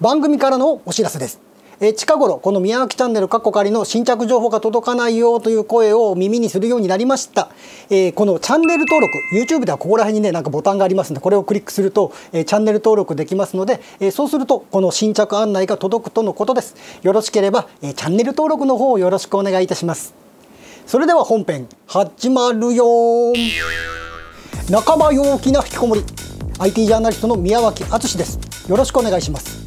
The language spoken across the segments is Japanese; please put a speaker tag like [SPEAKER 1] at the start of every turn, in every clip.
[SPEAKER 1] 番組からのお知らせです。え近頃この宮脇チャンネル過去仮の新着情報が届かないよという声を耳にするようになりました、えー、このチャンネル登録 YouTube ではここら辺にねなんかボタンがありますのでこれをクリックすると、えー、チャンネル登録できますので、えー、そうするとこの新着案内が届くとのことです。よろしければ、えチャンネル登録の方をよろしくお願いいたします。それでは本編始まるよ仲間陽気な引きこもり。IT ジャーナリストの宮脇敦です。よろしくお願いします。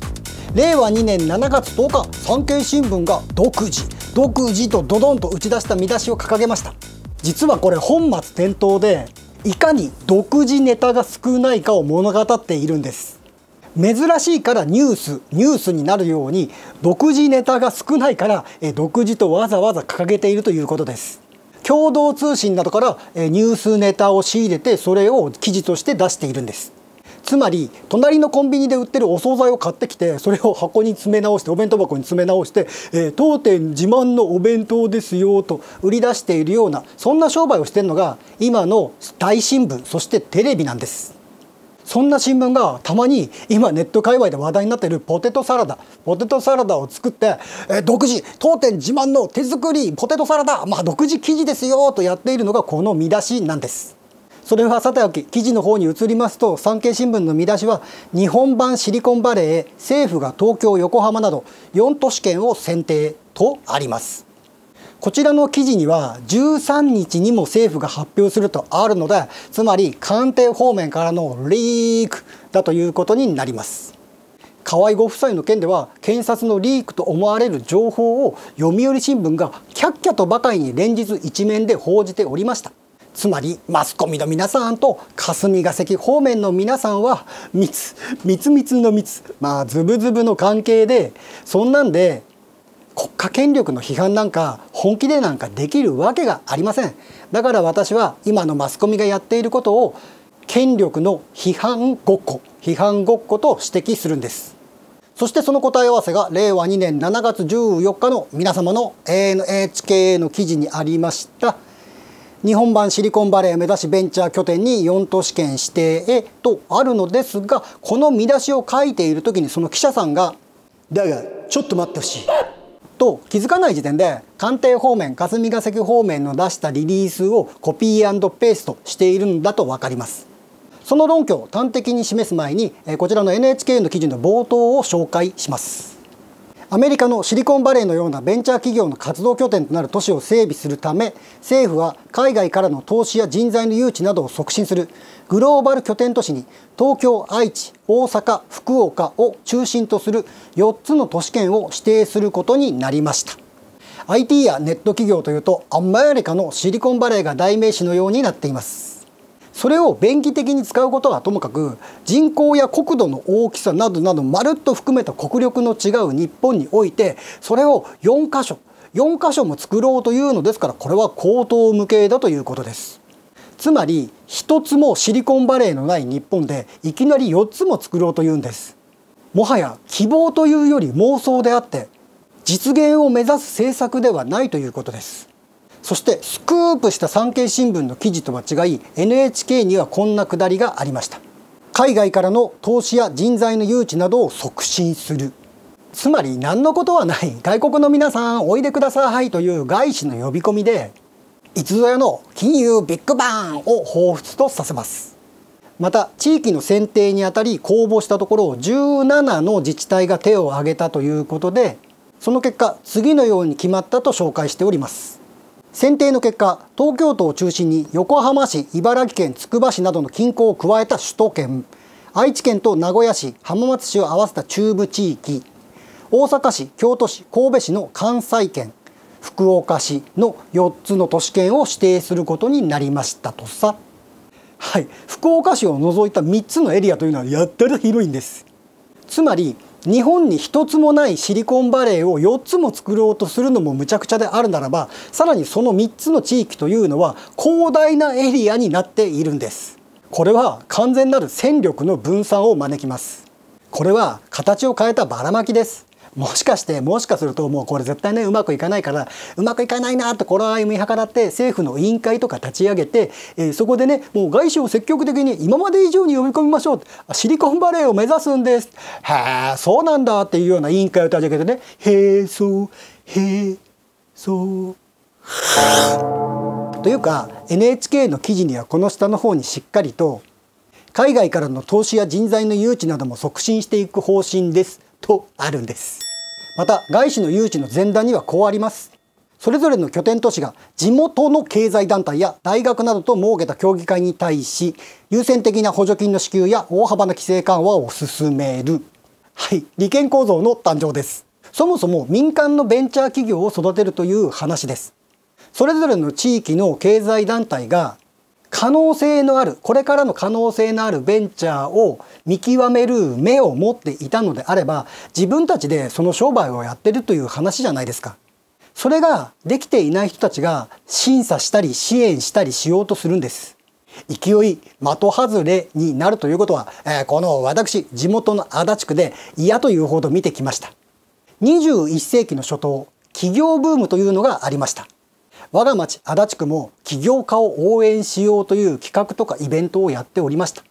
[SPEAKER 1] 令和2年7月10日産経新聞が独自独自とドドンと打ち出した見出しを掲げました。実はこれ本末転倒でいかに独自ネタが少ないかを物語っているんです。珍しいからニュースニュースになるように独自ネタが少ないから独自とわざわざ掲げているということです。共同通信などからニュースネタを仕入れてそれを記事として出しているんです。つまり隣のコンビニで売ってるお惣菜を買ってきてそれを箱に詰め直してお弁当箱に詰め直して「えー、当店自慢のお弁当ですよ」と売り出しているようなそんな商売をしてるのが今の大新聞そしてテレビなんです。そんな新聞がたまに今ネット界隈で話題になっているポテトサラダポテトサラダを作って、え独自当店自慢の手作りポテトサラダまあ独自生地ですよとやっているのがこの見出しなんです。それはさておき記事の方に移りますと産経新聞の見出しは日本版シリコンバレーへ政府が東京横浜など4都市圏を選定とあります。こちらの記事には13日にも政府が発表するとあるのでつまり官邸方面からのリークだということになります。河合ご夫妻の件では検察のリークと思われる情報を読売新聞がキャッキャとばかりに連日一面で報じておりました。つまりマスコミの皆さんと霞が関方面の皆さんは密密密の密まあズブズブの関係でそんなんで国家権力の批判なんか本気でなんかできるわけがありません。だから私は今のマスコミがやっていることを権力の批判ごっこ批判ごっこと指摘するんです。そしてその答え合わせが令和2年7月14日の皆様の NHK の記事にありました。日本版シリコンバレーを目指しベンチャー拠点に4都市圏指定へとあるのですがこの見出しを書いている時にその記者さんが「だがちょっと待ってほしい」と気づかない時点で官邸方面霞が関方面の出したリリースをコピーペーストしているんだと分かります。その論拠を端的に示す前にこちらの NHK の記事の冒頭を紹介します。アメリカのシリコンバレーのようなベンチャー企業の活動拠点となる都市を整備するため政府は海外からの投資や人材の誘致などを促進するグローバル拠点都市に東京愛知大阪福岡を中心とする4つの都市圏を指定することになりました。IT やネット企業というとアメリカのシリコンバレーが代名詞のようになっています。それを便宜的に使うことはともかく人口や国土の大きさなどなどまるっと含めた国力の違う日本においてそれを4箇所4箇所も作ろうというのですからこれは口頭無形だということです。つまり一つもシリコンバレーのない日本でいきなり4つも作ろうというんです。もはや希望というより妄想であって実現を目指す政策ではないということです。そしてスクープした産経新聞の記事とは違い NHK にはこんなくだりがありました。海外からの投資や人材の誘致などを促進する。つまり何のことはない。外国の皆さんおいでくださいという外資の呼び込みでいつぞやの金融ビッグバンを彷彿とさせます。また地域の選定にあたり公募したところ17の自治体が手を挙げたということでその結果次のように決まったと紹介しております。選定の結果東京都を中心に横浜市茨城県つくば市などの近郊を加えた首都圏。愛知県と名古屋市浜松市を合わせた中部地域。大阪市京都市神戸市の関西圏。福岡市の4つの都市圏を指定することになりましたとさ。はい。福岡市を除いた3つのエリアというのはやったら広いんです。つまり日本に一つもないシリコンバレーを4つも作ろうとするのもむちゃくちゃであるならばさらにその3つの地域というのは広大なエリアになっているんです。これは完全なる戦力の分散を招きます。これは形を変えたばらまきです。もしかしてもしかするともうこれ絶対ねうまくいかないからうまくいかないなとこれ合い見計らって政府の委員会とか立ち上げて、えー、そこでねもう外資を積極的に今まで以上に呼び込みましょう。シリコンバレーを目指すんです。へえそうなんだっていうような委員会を立ち上げてねへえそうへえそう。というか NHK の記事にはこの下の方にしっかりと海外からの投資や人材の誘致なども促進していく方針です。とあるんです。また外資の誘致の前段にはこうあります。それぞれの拠点都市が地元の経済団体や大学などと設けた協議会に対し優先的な補助金の支給や大幅な規制緩和を進める。はい。利権構造の誕生です。そもそも民間のベンチャー企業を育てるという話です。それぞれの地域の経済団体が可能性のあるこれからの可能性のあるベンチャーを見極める目を持っていたのであれば自分たちでその商売をやってるという話じゃないですか。それができていない人たちが審査したり支援したりしようとするんです。勢い的外れになるということは、えー、この私地元の足立区で嫌というほど見てきました。21世紀の初頭企業ブームというのがありました。我が町足立区も起業家を応援しようという企画とかイベントをやっておりました。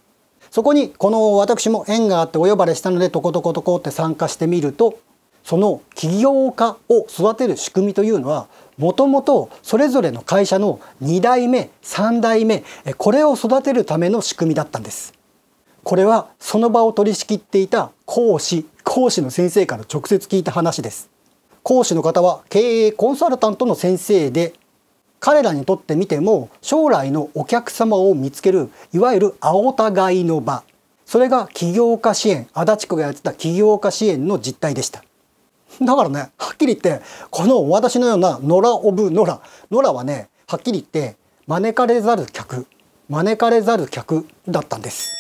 [SPEAKER 1] そこにこの私も縁があってお呼ばれしたのでとことことこって参加してみるとその起業家を育てる仕組みというのはもともとそれぞれの会社の2代目3代目これを育てるための仕組みだったんです。これはその場を取り仕切っていた講師講師の先生から直接聞いた話です。講師の方は経営コンサルタントの先生で彼らにとってみても将来のお客様を見つけるいわゆる青互いの場。それが起業家支援足立区がやってた起業家支援の実態でした。だからねはっきり言ってこの私のような野良オブ野良。野良はねはっきり言って招かれざる客招かれざる客だったんです。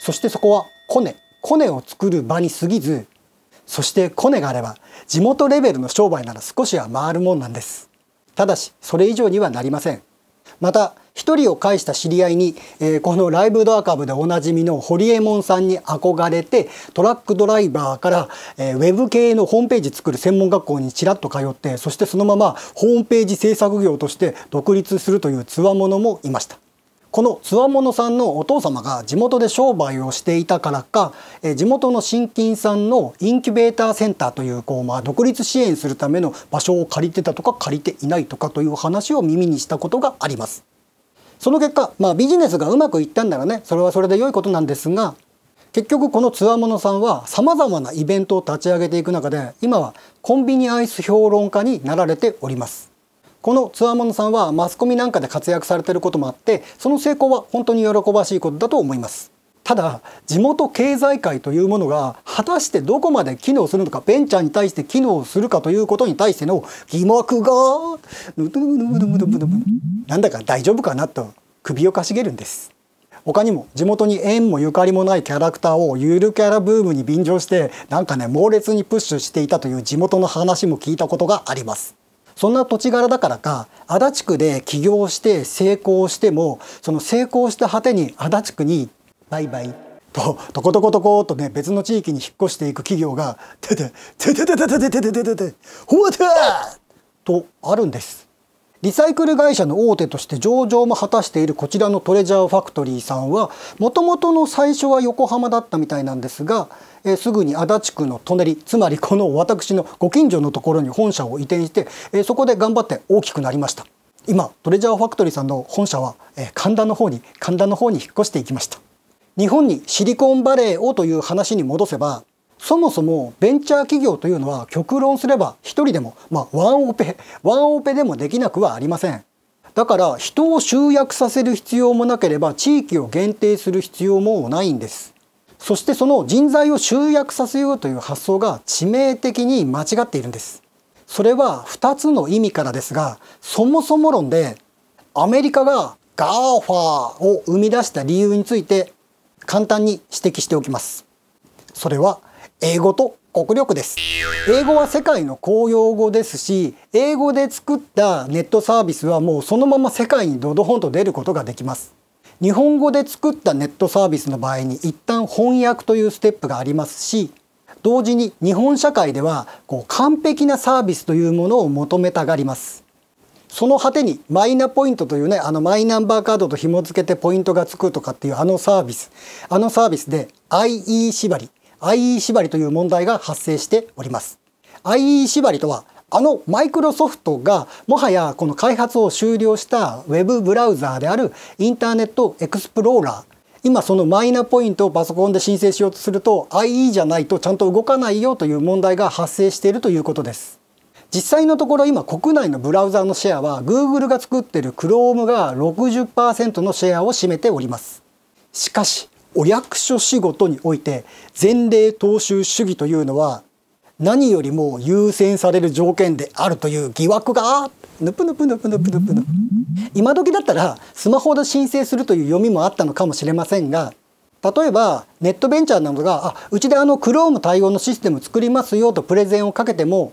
[SPEAKER 1] そしてそこはコネ。コネを作る場に過ぎずそしてコネがあれば地元レベルの商売なら少しは回るもんなんです。ただしそれ以上にはなりません。また一人を介した知り合いに、えー、このライブドア株でおなじみの堀エモ門さんに憧れてトラックドライバーから、えー、ウェブ系のホームページ作る専門学校にちらっと通ってそしてそのままホームページ制作業として独立するというつわものもいました。このつわものさんのお父様が地元で商売をしていたからか地元の新金さんのインキュベーターセンターというこう、まあ、独立支援するための場所を借りてたとか借りていないとかという話を耳にしたことがあります。その結果、まあ、ビジネスがうまくいったんならねそれはそれで良いことなんですが結局このつわものさんはさまざまなイベントを立ち上げていく中で今はコンビニアイス評論家になられております。このつわものさんはマスコミなんかで活躍されていることもあってその成功は本当に喜ばしいことだと思います。ただ地元経済界というものが果たしてどこまで機能するのかベンチャーに対して機能するかということに対しての疑惑がなんだか大丈夫かなと首をかしげるんです。他にも地元に縁もゆかりもないキャラクターをゆるキャラブームに便乗してなんかね猛烈にプッシュしていたという地元の話も聞いたことがあります。そんな土地柄だからか足立区で起業して成功してもその成功した果てに足立区にバイバイととことことことね別の地域に引っ越していく企業が「てててててててててててててほわた!」とあるんです。リサイクル会社の大手として上場も果たしているこちらのトレジャーファクトリーさんはもともとの最初は横浜だったみたいなんですがえ、すぐに足立区の隣つまりこの私のご近所のところに本社を移転して、え、そこで頑張って大きくなりました。今トレジャーファクトリーさんの本社は、え、神田の方に神田の方に引っ越していきました。日本にシリコンバレーをという話に戻せばそもそもベンチャー企業というのは極論すれば一人でもまあワンオペワンオペでもできなくはありませんだから人を集約させる必要もなければ地域を限定する必要もないんですそしてその人材を集約させようという発想が致命的に間違っているんです。それは2つの意味からですがそもそも論でアメリカが GAFA を生み出した理由について簡単に指摘しておきます。それは英語と国力です。英語は世界の公用語ですし、英語で作ったネットサービスはもうそのまま世界にドドホンと出ることができます。日本語で作ったネットサービスの場合に一旦翻訳というステップがありますし同時に日本社会ではこう完璧なサービスというものを求めたがりますその果てにマイナポイントというねあのマイナンバーカードと紐付けてポイントがつくとかっていうあのサービスあのサービスで IE 縛り IE 縛りという問題が発生しております IE 縛りとはあのマイクロソフトがもはやこの開発を終了したウェブブラウザーであるインターネットエクスプローラー今そのマイナポイントをパソコンで申請しようとすると IE じゃないとちゃんと動かないよという問題が発生しているということです。実際のところ今国内のブラウザーのシェアは Google が作っている Chrome が60%のシェアを占めております。しかしお役所仕事において前例踏襲主義というのは何よりも優先される条件であるという疑惑がぬぷぬぷぬぷぬぷぬぷぬ今時だったらスマホで申請するという読みもあったのかもしれませんが例えばネットベンチャーなどがあうちであの Chrome 対応のシステム作りますよとプレゼンをかけても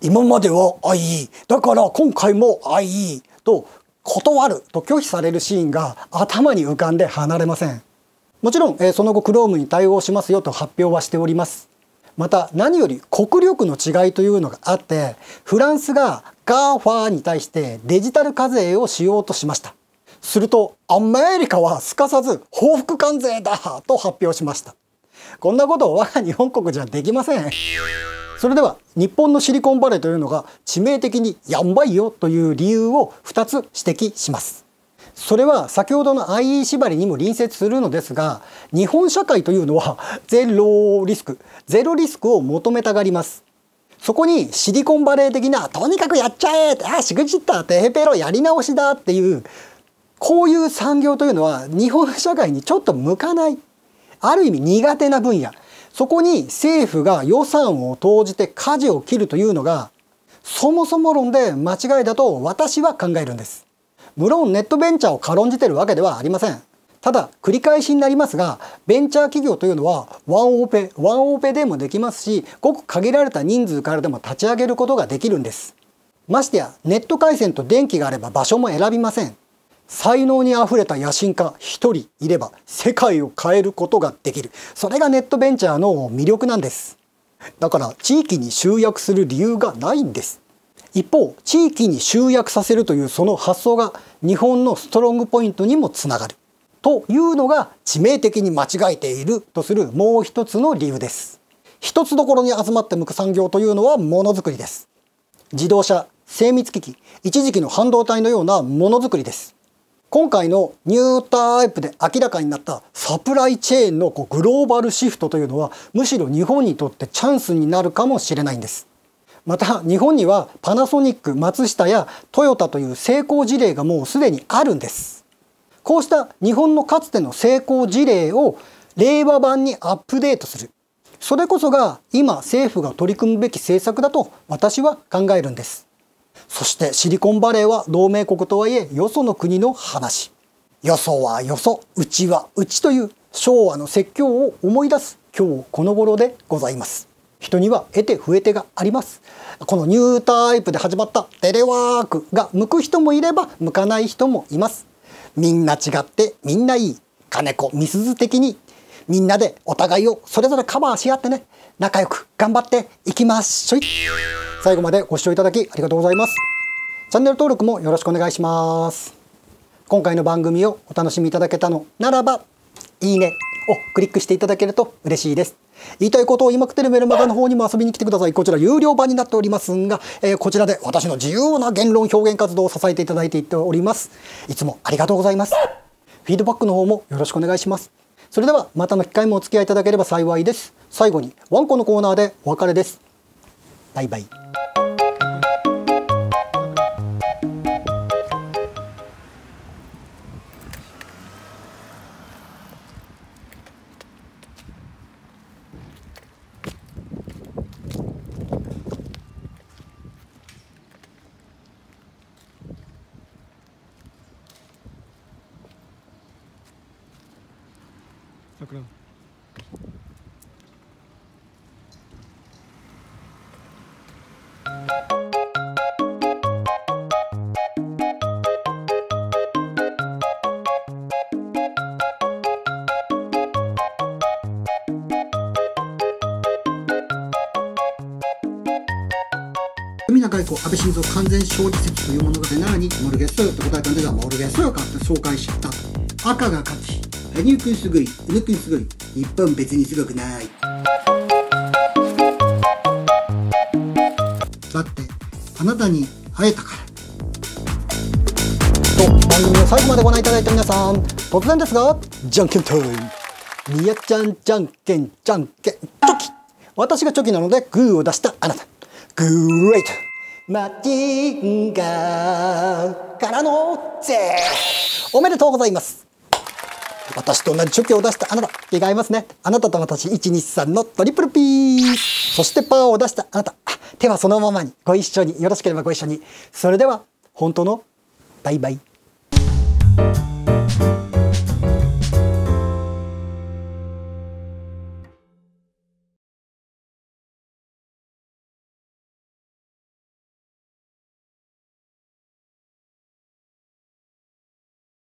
[SPEAKER 1] 今までは IE だから今回も IE と断ると拒否されるシーンが頭に浮かんで離れません。もちろん、えその後 Chrome に対応しますよと発表はしております。また何より国力の違いというのがあってフランスが GAFA に対してデジタル課税をしようとしました。するとアメリカはすかさず報復関税だと発表しました。こんなことを我が日本国じゃできません。それでは日本のシリコンバレーというのが致命的にやんばいよという理由を2つ指摘します。それは先ほどの IE 縛りにも隣接するのですが日本社会というのは ゼロリスクゼロリスクを求めたがります。そこにシリコンバレー的なとにかくやっちゃえあしくじったテヘペロやり直しだっていうこういう産業というのは日本社会にちょっと向かない。ある意味苦手な分野。そこに政府が予算を投じて舵を切るというのがそもそも論で間違いだと私は考えるんです。無論ネットベンチャーを軽んじてるわけではありません。ただ繰り返しになりますがベンチャー企業というのはワンオペワンオペでもできますしごく限られた人数からでも立ち上げることができるんです。ましてやネット回線と電気があれば場所も選びません。才能にあふれた野心家一人いれば世界を変えることができる。それがネットベンチャーの魅力なんです。だから地域に集約する理由がないんです。一方地域に集約させるというその発想が日本のストロングポイントにもつながるというのが致命的に間違えているとするもう一つの理由です。一つどころに集まって向く産業というのはものづくりです。自動車精密機器一時期の半導体のようなものづくりです。今回のニュータイプで明らかになったサプライチェーンのこうグローバルシフトというのはむしろ日本にとってチャンスになるかもしれないんです。また日本にはパナソニック松下やトヨタという成功事例がもうすでにあるんです。こうした日本のかつての成功事例を令和版にアップデートする。それこそが今政府が取り組むべき政策だと私は考えるんです。そしてシリコンバレーは同盟国とはいえよその国の話。よそはよそうちはうちという昭和の説教を思い出す今日この頃でございます。人には得て増えてがあります。このニュータイプで始まったテレワークが向く人もいれば向かない人もいます。みんな違ってみんないい金子みすず的に。みんなでお互いをそれぞれカバーし合ってね。仲良く頑張っていきましょい。最後までご視聴いただきありがとうございます。チャンネル登録もよろしくお願いします。今回の番組をお楽しみいただけたのならばいいねをクリックしていただけると嬉しいです。言いたいことを言いまくってるメルマガの方にも遊びに来てください。こちら有料版になっておりますが、えー、こちらで私の自由な言論表現活動を支えていただいております。いつもありがとうございます。フィードバックの方もよろしくお願いします。それではまたの機会もお付き合いいただければ幸いです。最後にワンコのコーナーでお別れです。バイバイ。桜海中外交安倍晋三完全勝利席という物語。ならにモルゲスて答えたんですがモルゲスよかって紹介した。赤が勝ち。羽生くんすごい。宇野くんすごい。日本別にすごくない。だってあなたに会えたから。と番組を最後までご覧いただいた皆さん突然ですがじゃんけんタイム。みやちゃんじゃんけんじゃんけんチョキ私がチョキなのでグーを出したあなた。グーレート。マジンガーからのぜおめでとうございます。私と同じチョキを出したあなた違いますね。あなたと私123のトリプルピーそしてパーを出したあなた。手はそのままに。ご一緒に。よろしければご一緒に。それでは本当のバイバイ。